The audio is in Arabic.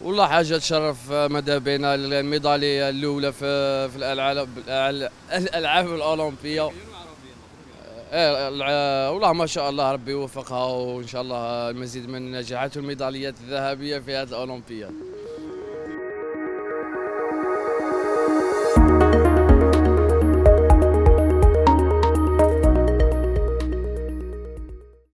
والله حاجة تشرف آه، مدى بينا الميدالية الأولى في في الألعاب الألعاب الأولمبية. إيه، والله ما شاء الله ربي يوفقها وإن شاء الله المزيد من النجاحات والميداليات الذهبية في هذه الاولمبياد